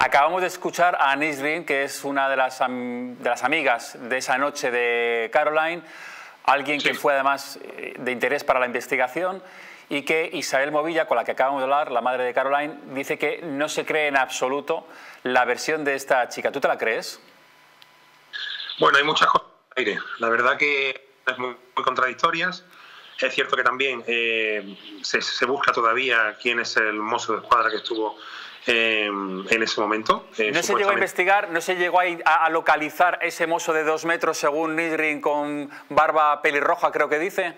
Acabamos de escuchar a Nisrin, que es una de las, de las amigas de esa noche de Caroline, alguien que fue además eh, de interés para la investigación y que Isabel Movilla, con la que acabamos de hablar, la madre de Caroline, dice que no se cree en absoluto la versión de esta chica. ¿Tú te la crees? Bueno, hay muchas cosas aire. La verdad que es muy, contradictorias. Es cierto que también eh, se, se, busca todavía quién es el mozo de escuadra que estuvo en ese momento. Eh, ¿No se llegó a investigar, no se llegó a, localizar ese mozo de dos metros según Nidrin con barba pelirroja, creo que dice?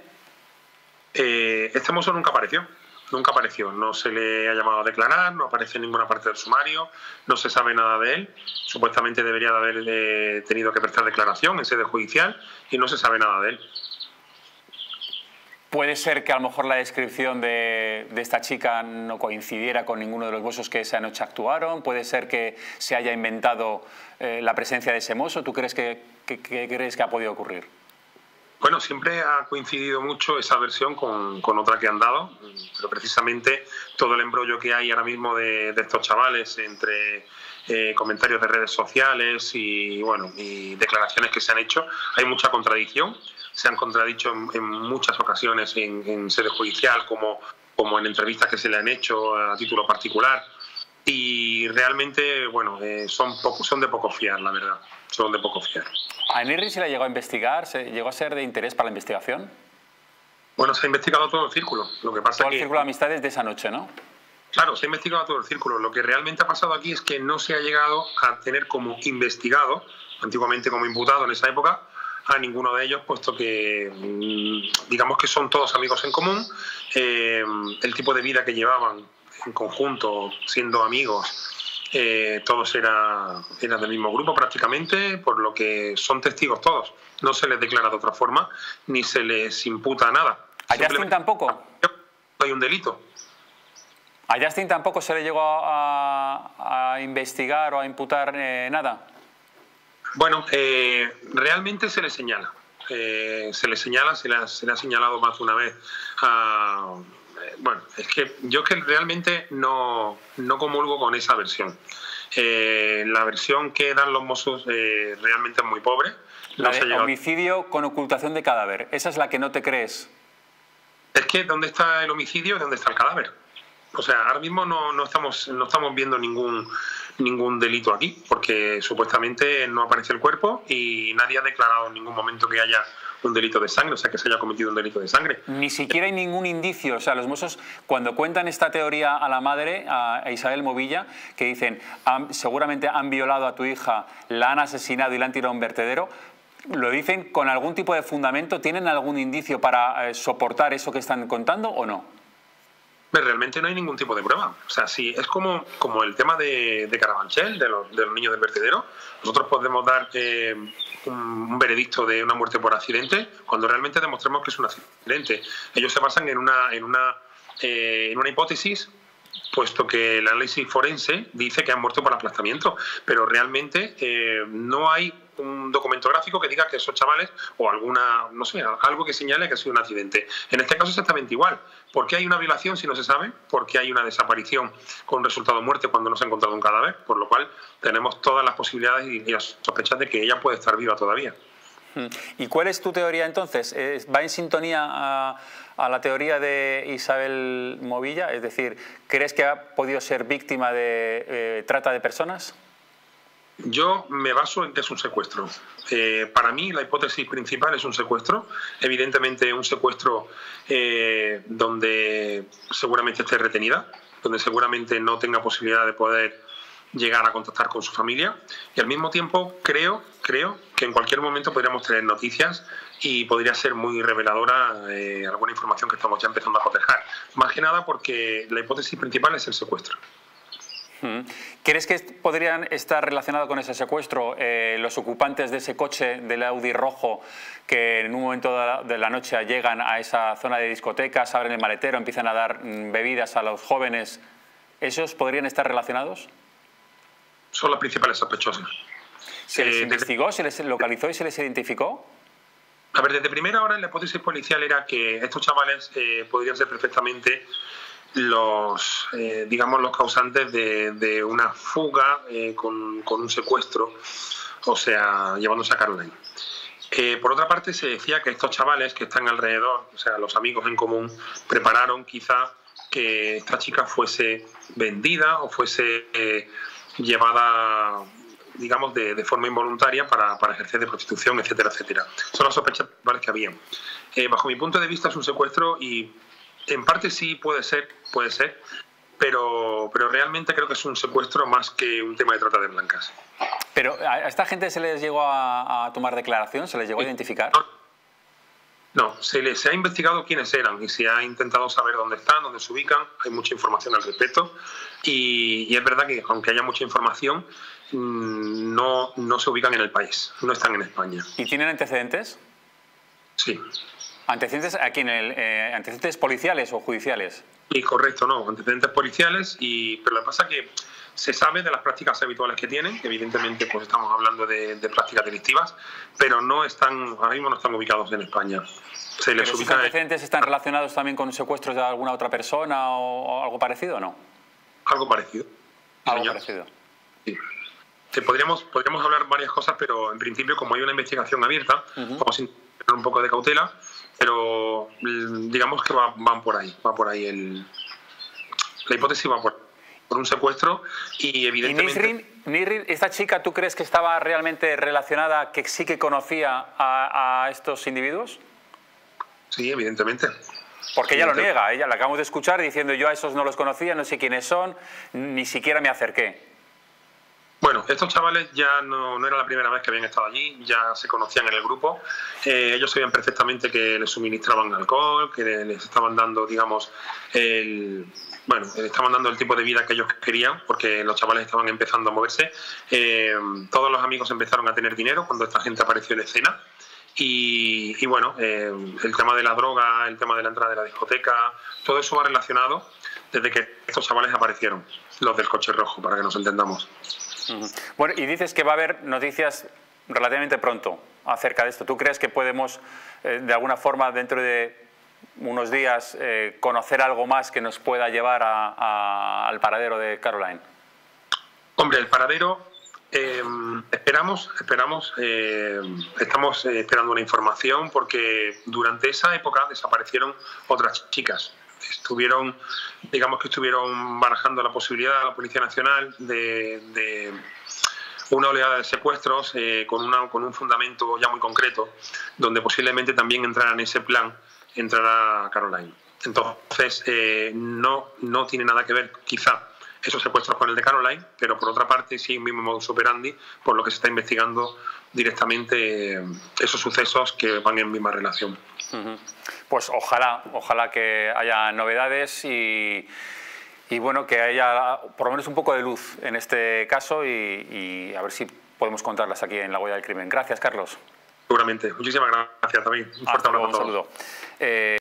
Eh, este mozo nunca apareció. Nunca apareció, no se le ha llamado a declarar, no aparece en ninguna parte del sumario, no se sabe nada de él. Supuestamente debería de haber eh, tenido que prestar declaración en sede judicial y no se sabe nada de él. Puede ser que a lo mejor la descripción de, esta chica no coincidiera con ninguno de los mosos que esa noche actuaron. Puede ser que se haya inventado eh, la presencia de ese mozo. ¿Tú crees que, crees que ha podido ocurrir? Bueno, siempre ha coincidido mucho esa versión con, otra que han dado, pero precisamente todo el embrollo que hay ahora mismo de, estos chavales entre eh, comentarios de redes sociales y bueno y declaraciones que se han hecho, hay mucha contradicción se han contradicho en, muchas ocasiones en, sede judicial, como, como en entrevistas que se le han hecho a título particular. Y realmente, bueno, eh, son, poco, son de poco fiar, la verdad. Son de poco fiar. ¿A Enirri se le llegó a investigar? ¿Se llegó a ser de interés para la investigación? Bueno, se ha investigado todo el círculo. Lo que pasa todo el círculo de amistades de esa noche, ¿no? Claro, se ha investigado todo el círculo. Lo que realmente ha pasado aquí es que no se ha llegado a tener como investigado, antiguamente como imputado en esa época, a ninguno de ellos, puesto que mm, digamos que son todos amigos en común. Eh, el tipo de vida que llevaban en conjunto, siendo amigos, eh, todos eran, eran del mismo grupo prácticamente, por lo que son testigos todos. No se les declara de otra forma, ni se les imputa nada. ¿A Justin tampoco? Hay un delito. ¿A Justin tampoco se le llegó a, investigar o a imputar eh, nada? Bueno, eh, realmente se le señala. Eh, se le señala, se le, ha, señalado más de una vez. Eh, bueno, es que yo que realmente no, no comulgo con esa versión. la versión que dan los mozos realmente es muy pobre. La de homicidio con ocultación de cadáver. Esa es la que no te crees. Es que ¿dónde está el homicidio y dónde está el cadáver? O sea, ahora mismo no, no, estamos, no estamos viendo ningún, ningún delito aquí, porque supuestamente no aparece el cuerpo y nadie ha declarado en ningún momento que haya un delito de sangre, o sea, que se haya cometido un delito de sangre. Ni siquiera hay ningún indicio. O sea, los mozos, cuando cuentan esta teoría a la madre, a Isabel Movilla, que dicen, seguramente han violado a tu hija, la han asesinado y la han tirado a un vertedero, ¿lo dicen con algún tipo de fundamento? ¿Tienen algún indicio para eh, soportar eso que están contando o no? Realmente no hay ningún tipo de prueba. O sea, si es como, como el tema de, de Carabanchel, de los, de los, niños del vertedero. Nosotros podemos dar eh, un, veredicto de una muerte por accidente cuando realmente demostremos que es un accidente. Ellos se basan en una, en una, eh, en una hipótesis puesto que el análisis forense dice que han muerto por aplastamiento, pero realmente eh, no hay un documento gráfico que diga que esos chavales o alguna, no sé, algo que señale que ha sido un accidente. En este caso exactamente igual. ¿Por qué hay una violación si no se sabe? ¿Por qué hay una desaparición con resultado muerte cuando no se ha encontrado un cadáver? Por lo cual tenemos todas las posibilidades y las sospechas de que ella puede estar viva todavía. ¿Y cuál es tu teoría entonces? ¿Va en sintonía a, la teoría de Isabel Movilla? Es decir, ¿crees que ha podido ser víctima de eh, trata de personas? Yo me baso en que es un secuestro. Eh, para mí la hipótesis principal es un secuestro, evidentemente un secuestro eh, donde seguramente esté retenida, donde seguramente no tenga posibilidad de poder llegar a contactar con su familia y al mismo tiempo creo, creo que en cualquier momento podríamos tener noticias y podría ser muy reveladora eh, alguna información que estamos ya empezando a cotejar. Más que nada porque la hipótesis principal es el secuestro. ¿Crees que podrían estar relacionados con ese secuestro eh, los ocupantes de ese coche del Audi rojo que en un momento de la noche llegan a esa zona de discotecas, abren el maletero, empiezan a dar mm, bebidas a los jóvenes? ¿Esos podrían estar relacionados? Son las principales sospechosas. ¿Se les eh, investigó, se les localizó y se les identificó? A ver, desde primera hora la hipótesis policial era que estos chavales eh, podrían ser perfectamente los, eh, digamos, los causantes de, una fuga eh, con, con, un secuestro, o sea, llevándose a Caroline. Eh, por otra parte, se decía que estos chavales que están alrededor, o sea, los amigos en común, prepararon quizá que esta chica fuese vendida o fuese llevada digamos, de, forma involuntaria para, para, ejercer de prostitución, etcétera, etcétera. Son las sospechas que había. bajo mi punto de vista es un secuestro y en parte sí puede ser, puede ser, pero, pero realmente creo que es un secuestro más que un tema de trata de blancas. ¿Pero a esta gente se les llegó a, tomar declaración? ¿Se les llegó a identificar? No, se les ha investigado quiénes eran y se ha intentado saber dónde están, dónde se ubican. Hay mucha información al respecto. Y, es verdad que aunque haya mucha información, mm, no, no se ubican en el país, no están en España. ¿Y tienen antecedentes? Sí. ¿Antecedentes aquí en el, eh, antecedentes policiales o judiciales? Sí, correcto, no, antecedentes policiales, y, pero lo que pasa es que se sabe de las prácticas habituales que tienen, evidentemente pues estamos hablando de, prácticas delictivas, pero no están, ahora mismo no están ubicados en España. Se les ubica antecedentes están relacionados también con secuestros de alguna otra persona o, algo parecido o no? Algo parecido. algo parecido. Sí. podríamos, podríamos hablar varias cosas, pero en principio, como hay una investigación abierta, vamos a tener un poco de cautela pero mm, digamos que van por ahí, va por ahí el, la hipótesis va por, por un secuestro y evidentemente... ¿Y Nisrin, esta chica, tú crees que estaba realmente relacionada, que sí que conocía a, estos individuos? Sí, evidentemente. Porque ella lo niega, ella la acabamos de escuchar diciendo yo a esos no los conocía, no sé quiénes son, ni siquiera me acerqué. Bueno, estos chavales ya no, no, era la primera vez que habían estado allí, ya se conocían en el grupo. Eh, ellos sabían perfectamente que les suministraban alcohol, que les estaban dando, digamos, el, bueno, les estaban dando el tipo de vida que ellos querían, porque los chavales estaban empezando a moverse. Eh, todos los amigos empezaron a tener dinero cuando esta gente apareció en escena. Y, bueno, eh, el tema de la droga, el tema de la entrada de la discoteca, todo eso va relacionado desde que estos chavales aparecieron, los del coche rojo, para que nos entendamos. Bueno, y dices que va a haber noticias relativamente pronto acerca de esto. ¿Tú crees que podemos, eh, de alguna forma, dentro de unos días, eh, conocer algo más que nos pueda llevar al paradero de Caroline? Hombre, el paradero eh, esperamos, esperamos, estamos esperando una información porque durante esa época desaparecieron otras chicas. Estuvieron digamos que estuvieron barajando la posibilidad la Policía Nacional de, una oleada de secuestros eh, con, una, con un fundamento ya muy concreto, donde posiblemente también entrara en ese plan, entrará Caroline. Entonces, eh, no, no tiene nada que ver, quizá, esos secuestros con el de Caroline, pero por otra parte sí un mismo modus operandi, por lo que se está investigando directamente eh, esos sucesos que van en misma relación. Pues ojalá, ojalá que haya novedades y, bueno, que haya por lo menos un poco de luz en este caso y, a ver si podemos contarlas aquí en La Huella del Crimen. Gracias, Carlos. Seguramente. Muchísimas gracias también. Un fuerte abrazo. Un saludo. Eh,